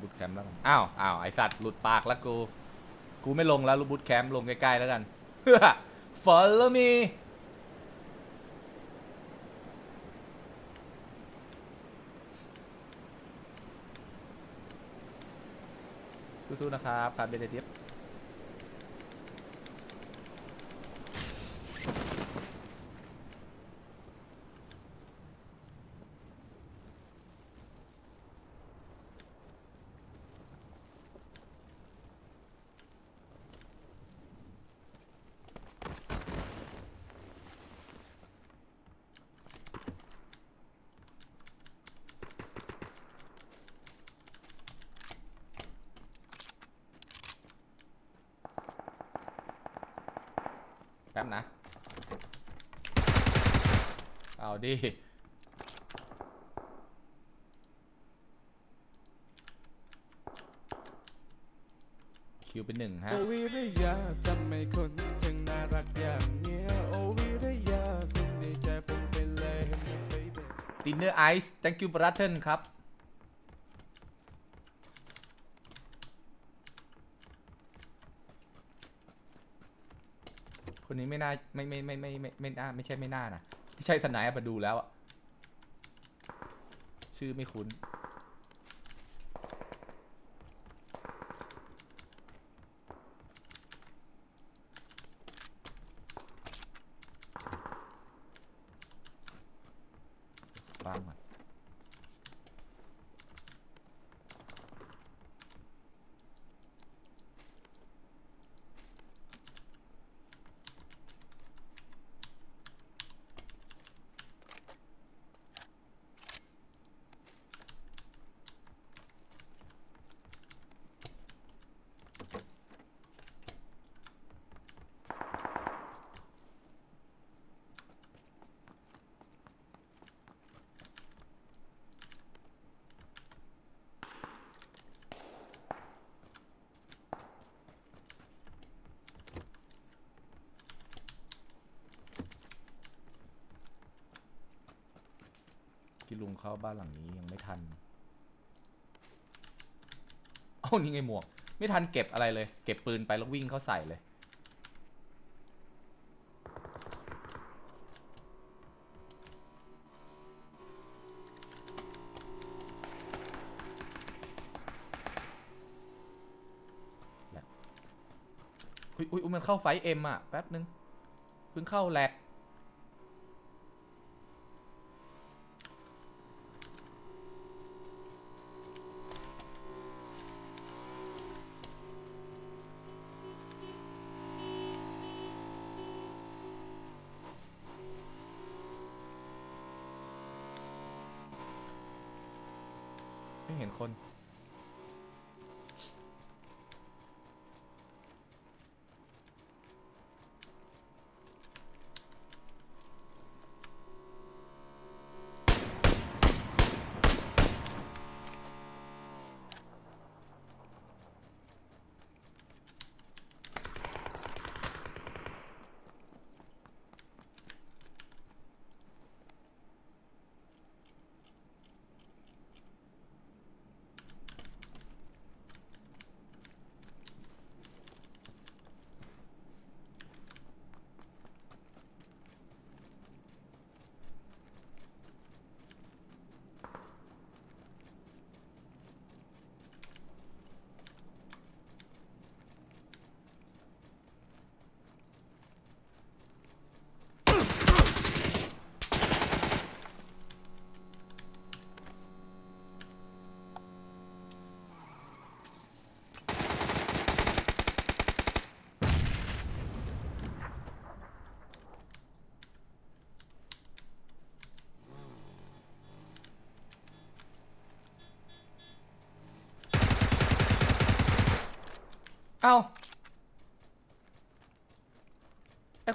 บูทแคมป์แล้วกันอ้าวอ้าวไอสัตว์หลุดปากแล้วกู กูไม่ลงแล้วบูทแคมป์ลงใกล้ๆแล้วกัน Follow me สู้ๆนะครับครับเบเดเดียบ แป๊บนะ เอาดิคิวเป็นหนึ่งฮะโอวิริยาทำไมคนจึงน่ารักอย่างเนี้ยโอวิริยาคุณในใจผมเป็นเลยเห็นไหม baby ดินเนอร์ไอซ์ thank you brother ครับ คนนี้ไม่น่าไม่ไม่ไม่ไม่ไม่ไม่น่าไม่ใช่ไม่น่านะไม่ใช่ทนายมาดูแล้วอะชื่อไม่คุ้น บ้างก่อน ที่ลุงเข้าบ้านหลังนี้ยังไม่ทัน เอานี่ไงหมวก ไม่ทันเก็บอะไรเลย เก็บปืนไปแล้ววิ่งเข้าใส่เลยอุ้ยอุ้ยมันเข้าไฟเอ็มอะ แป๊บนึง เพิ่งเข้าแหลก เห็นคน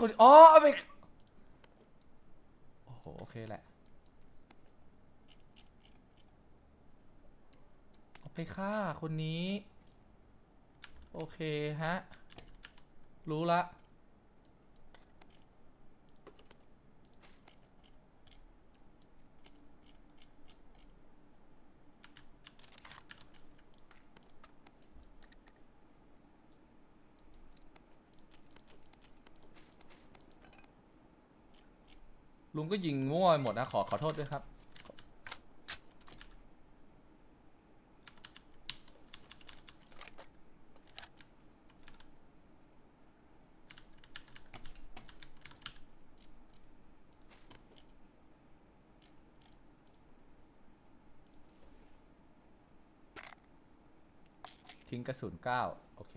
คนอ๋อเอาไปโอ้โหโอเคแหละเอาไปฆ่าคนนี้ โอเคฮะ รู้ละ ลุงก็ยิงมั่วหมดนะขอขอโทษด้วยครับ ทิ้งกระสุนเก้าโอเค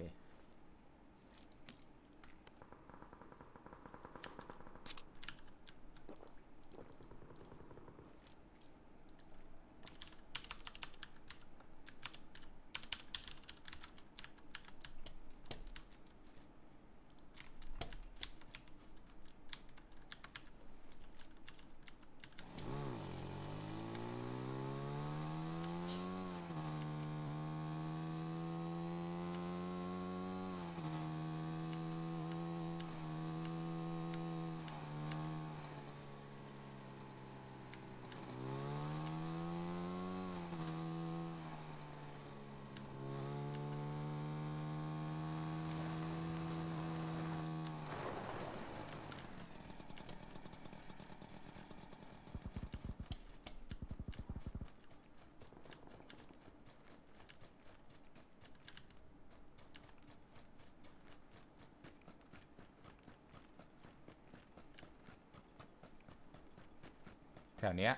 ถวเนี้ย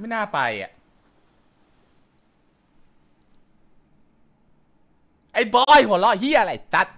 ไม่น่าไปอะ ไอ้บอยหัวเราะเฮียอะไรตัด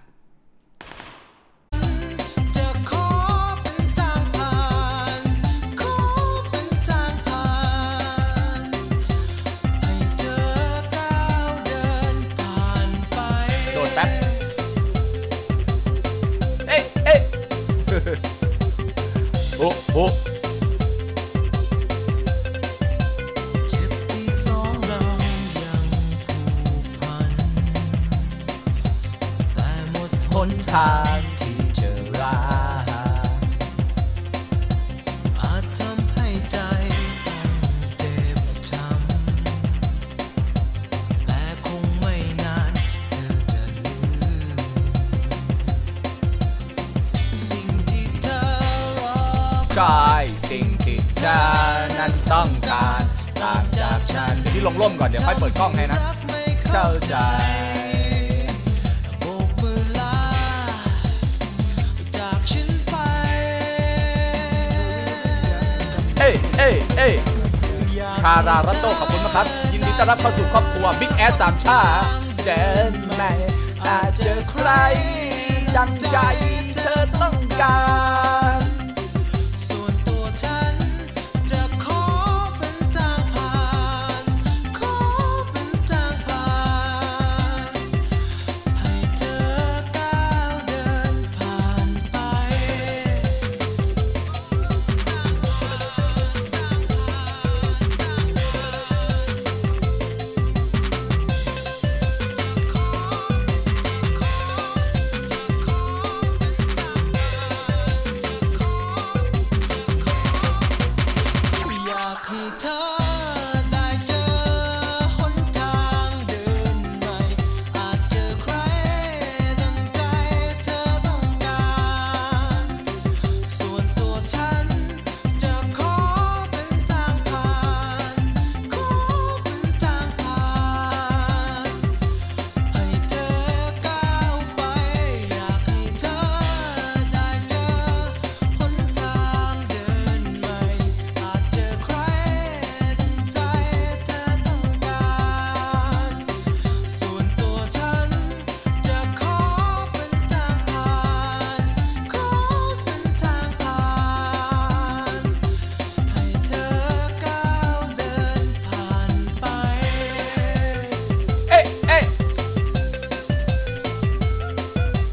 ายสิ่งที่เธอนั้นต้องการต่างจากฉันเดี๋ยวพี่ลงร่มก่อนเดี๋ยวค่อยเปิดกล้องให้นะ เข้าใจโบกมือลาจากฉันไปเอ้เอ้เอ้คารารัตโตขอบคุณมากครับ ยินดีต้อนรับเข้าสู่ครอบครัวบิ๊กแอสสามชาเดินไม่อาจเจอใครดังใจเธอต้องการ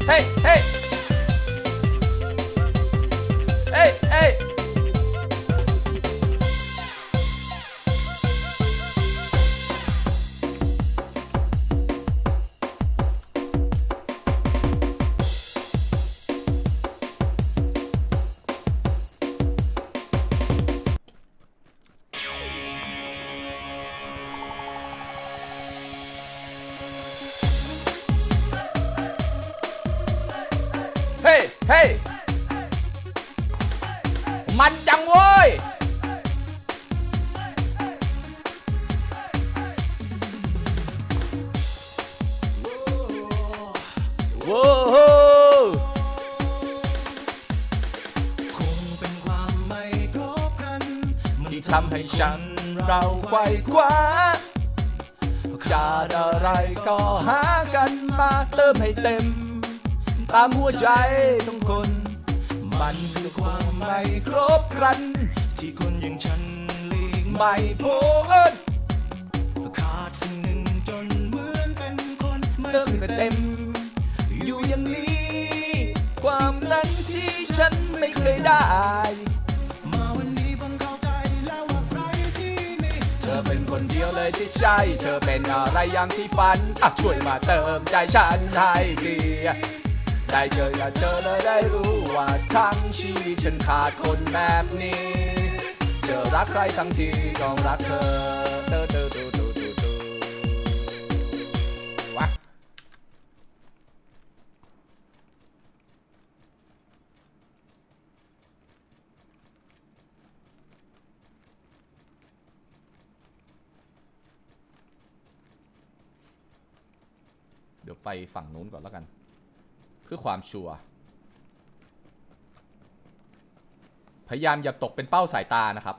hey, hey! เฮ้ยมันจังเว้ยว้าวคงเป็นความไม่ครบครันมันที่ทำให้ฉันเราไขว้คว้าขาดอะไรก็หากันมาเติมให้เต็ม ตามหัวใจของคน มันคือความไม่ครบครัน ที่คนอย่างฉันหลีกไม่พ้นขาดสิ่งหนึ่งจนเหมือนเป็นคนไม่เติมเคยให้เต็เต็ม อยู่อย่างนี้ ความนั้นที่ฉันไม่เคยได้ มาวันนี้เพิ่งเข้าใจแล้วว่าใครที่มีเธอเป็นคนเดียวเลยที่ใช่ เธอเป็นอะไรอย่างที่ฝันอะช่วยมาเติมใจฉันให้ดี ได้เจอกับเธอเลยได้รู้ว่าทั้งชีวิตฉันขาดคนแบบนี้ เจอรักใครทั้งทีต้องรักเธอเธอเธอเธอเธอเธอเธอวะเดี๋ยวไปฝั่งนู้นก่อนแล้วกันเพื่อความชัวร์พยายามอย่าตกเป็นเป้าสายตานะครับ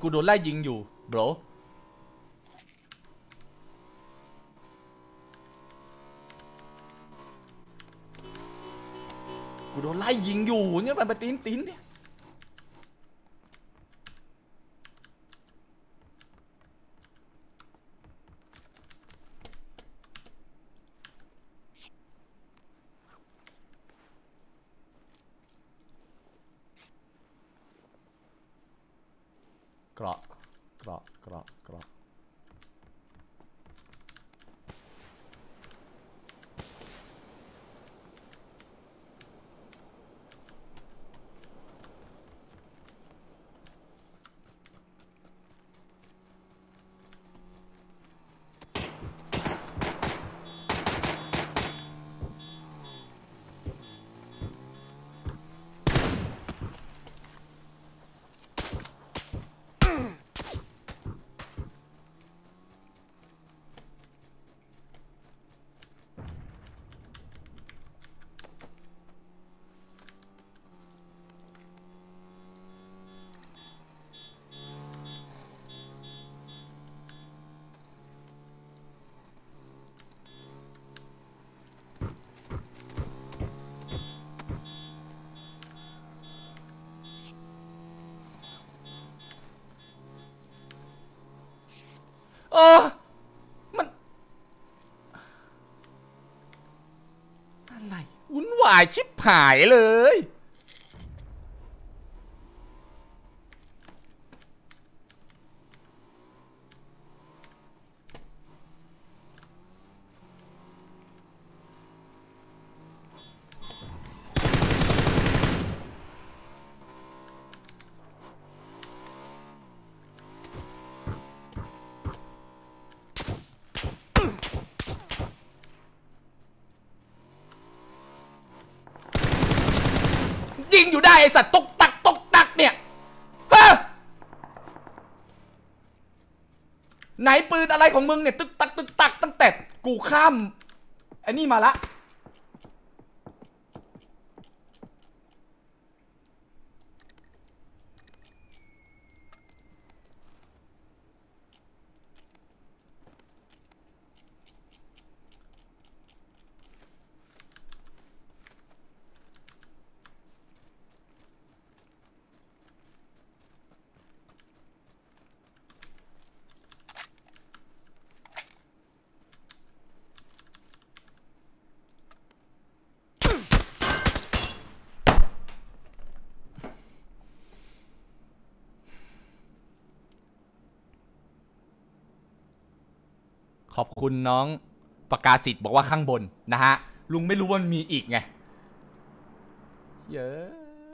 กูโดนไล่ยิงอยู่โบรกูโดนไล่ยิงอยู่เนี่ยมันมาตีนตีนเนี่ย เออ มัน อะไรวุ่นวายชิบหายเลย ยิงอยู่ได้ไอสัตว์ตกตักตกตักเนี่ยฮะไหนปืนอะไรของมึงเนี่ยตึกตักตึกตักตั้งแต่กูข้ามไอ้นี่มาละ ขอบคุณน้องประกาศสิทธิ์บอกว่าข้างบนนะฮะ ลุงไม่รู้ว่ามันมีอีกไง เยอะ